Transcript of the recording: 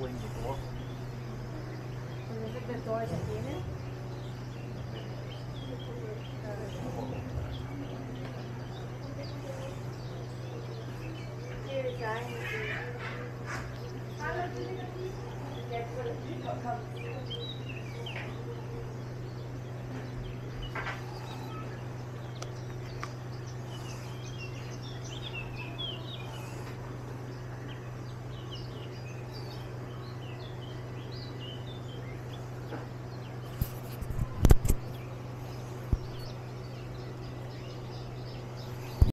põe no bloco. Tem dois aqui, né? Design.